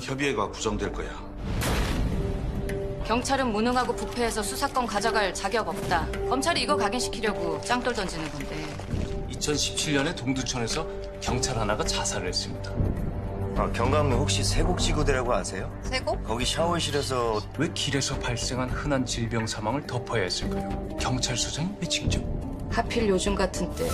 피해가 부정될 거야. 경찰은 무능하고 부패해서 수사권 가져갈 자격 없다. 검찰이 이거 각인시키려고 짱돌 던지는 건데 2017년에 동두천에서 경찰 하나가 자살을 했습니다. 아, 경감님 혹시 세곡지구대라고 아세요? 세곡? 거기 샤워실에서 왜 길에서 발생한 흔한 질병 사망을 덮어야 했을까요? 경찰 수장이 왜 직접? 하필 요즘 같은 때